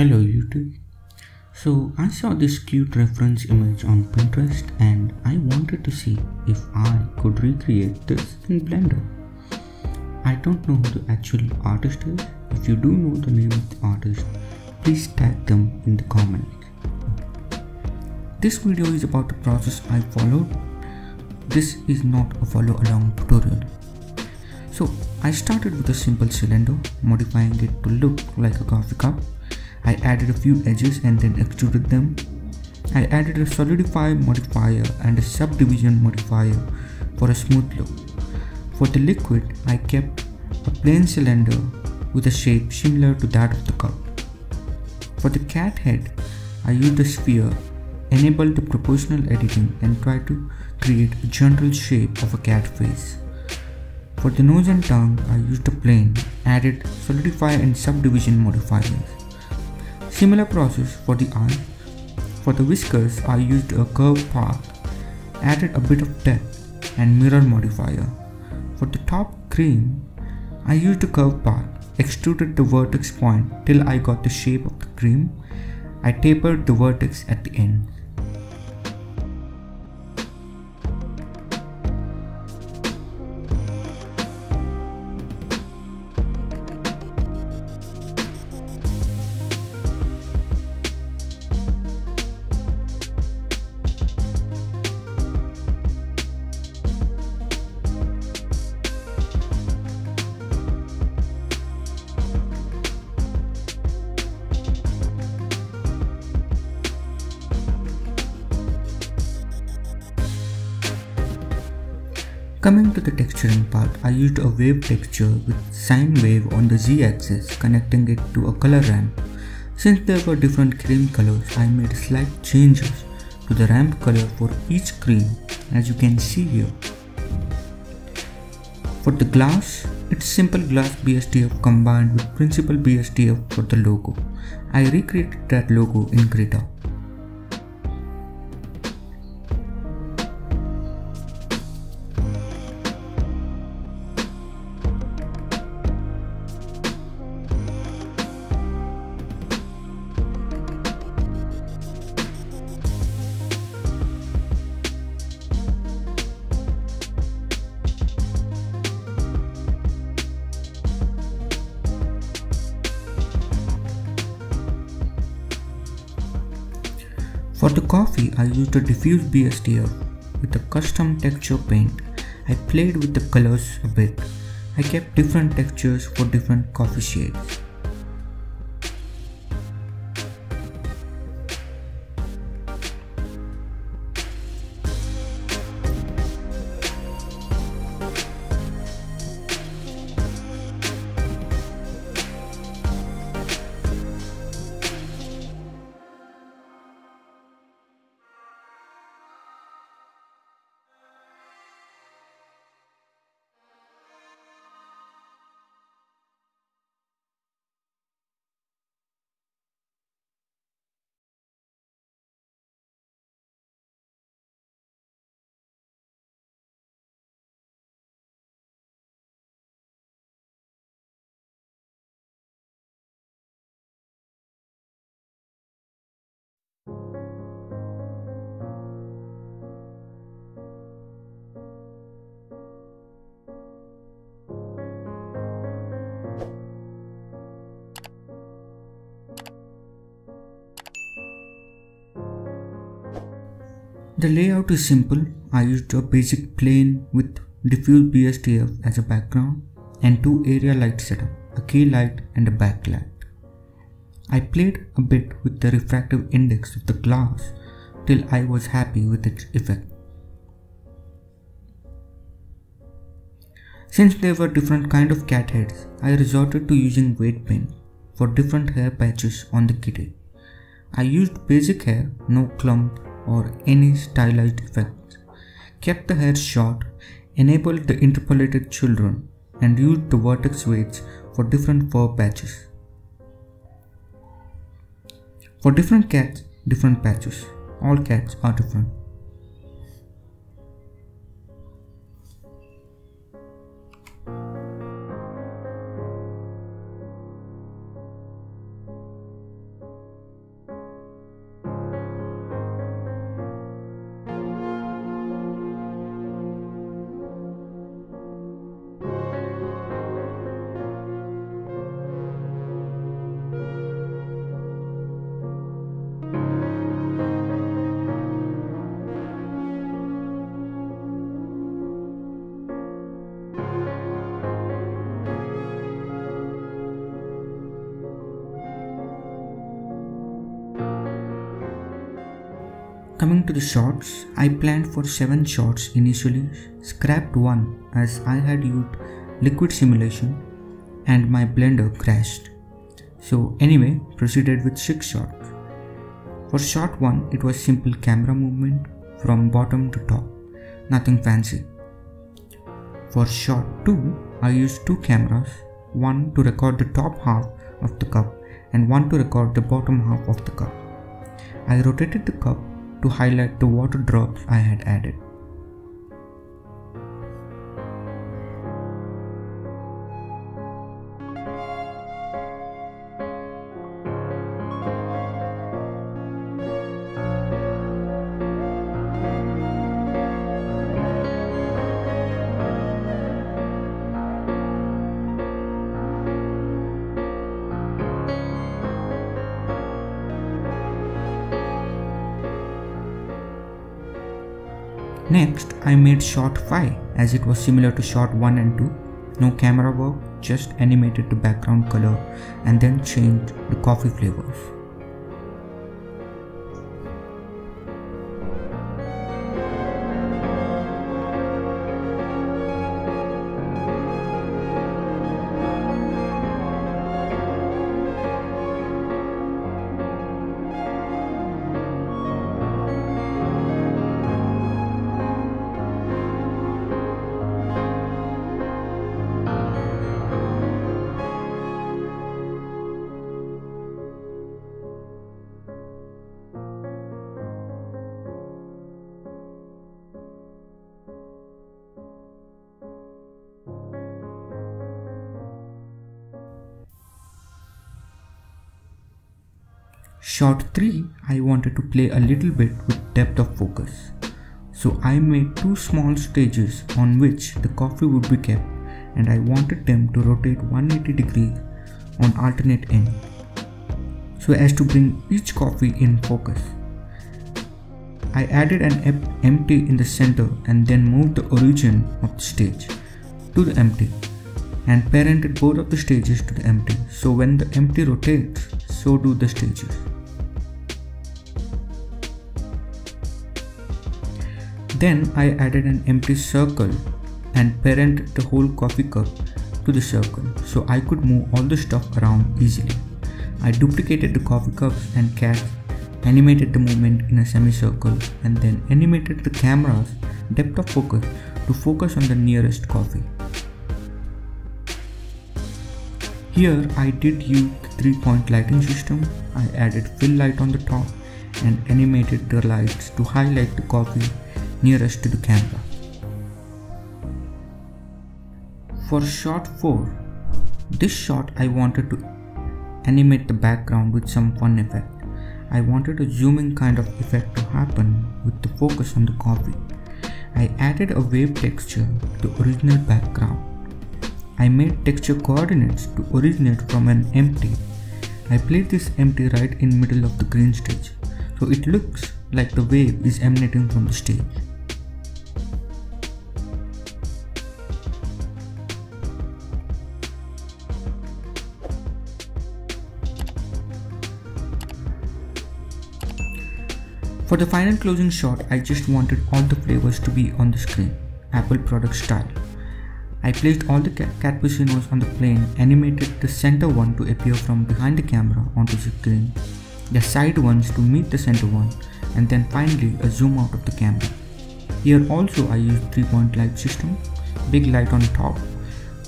Hello YouTube. So I saw this cute reference image on Pinterest and I wanted to see if I could recreate this in Blender. I don't know who the actual artist is. If you do know the name of the artist, please tag them in the comments. This video is about the process I followed. This is not a follow along tutorial. So I started with a simple cylinder, modifying it to look like a coffee cup I added a few edges and then extruded them. I added a solidify modifier and a subdivision modifier for a smooth look. For the liquid, I kept a plain cylinder with a shape similar to that of the cup. For the cat head, I used a sphere, enabled the proportional editing and tried to create a general shape of a cat face. For the nose and tongue, I used a plane, added solidify and subdivision modifiers. Similar process for the eye. For the whiskers, I used a curved path, added a bit of depth and mirror modifier. For the top cream, I used a curved path, extruded the vertex point till I got the shape of the cream. I tapered the vertex at the end. Coming to the texturing part, I used a wave texture with sine wave on the z-axis connecting it to a color ramp. Since there were different cream colors, I made slight changes to the ramp color for each cream as you can see here. For the glass, it's simple glass BSDF combined with principled BSDF for the logo. I recreated that logo in Krita. For the coffee, I used a diffuse BSDF with a custom texture paint. I played with the colors a bit. I kept different textures for different coffee shades. The layout is simple. I used a basic plane with diffuse BSDF as a background and two area light setup, a key light and a backlight. I played a bit with the refractive index of the glass till I was happy with its effect. Since there were different kind of cat heads, I resorted to using weight paint for different hair patches on the kitty. I used basic hair, no clump or any stylized effects, kept the hair short, enabled the interpolated children, and used the vertex weights for different fur patches. For different cats, different patches. All cats are different. Coming to the shots, I planned for 7 shots initially, scrapped one as I had used liquid simulation and my blender crashed. So anyway, proceeded with 6 shots. For shot 1, it was simple camera movement from bottom to top, nothing fancy. For shot 2, I used two cameras, one to record the top half of the cup and one to record the bottom half of the cup. I rotated the cup to highlight the water drops I had added. Next, I made shot 5 as it was similar to shot 1 and 2. No camera work, just animated the background color and then changed the coffee flavors. Shot 3 I wanted to play a little bit with depth of focus. So I made two small stages on which the coffee would be kept and I wanted them to rotate 180 degrees on alternate end so as to bring each coffee in focus. I added an empty in the center and then moved the origin of the stage to the empty and parented both of the stages to the empty so when the empty rotates so do the stages. Then I added an empty circle and parented the whole coffee cup to the circle so I could move all the stuff around easily. I duplicated the coffee cups and cats, animated the movement in a semicircle and then animated the camera's depth of focus to focus on the nearest coffee. Here I did use the 3 point lighting system. I added fill light on the top and animated the lights to highlight the coffee nearest to the camera. For shot 4, this shot I wanted to animate the background with some fun effect. I wanted a zooming kind of effect to happen with the focus on the coffee. I added a wave texture to the original background. I made texture coordinates to originate from an empty. I placed this empty right in middle of the green stage so it looks like the wave is emanating from the stage. For the final closing shot, I just wanted all the flavors to be on the screen, Apple product style. I placed all the cappuccinos on the plane, animated the center one to appear from behind the camera onto the screen, the side ones to meet the center one, and then finally a zoom out of the camera. Here also I used 3 point light system, big light on top,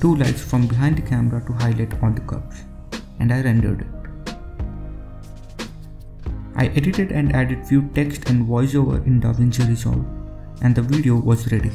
two lights from behind the camera to highlight all the cups, and I rendered it. I edited and added few text and voiceover in DaVinci Resolve and the video was ready.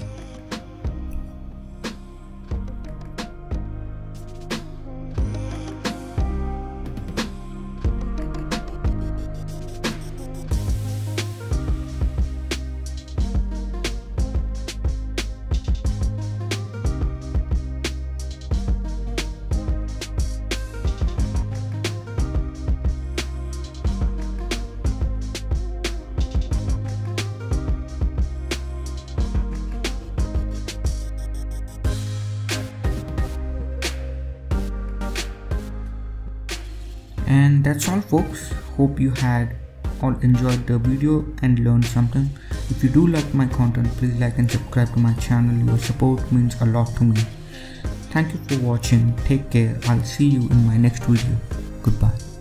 That's all folks. Hope you had all enjoyed the video and learned something. If you do like my content, please like and subscribe to my channel. Your support means a lot to me. Thank you for watching. Take care. I'll see you in my next video. Goodbye.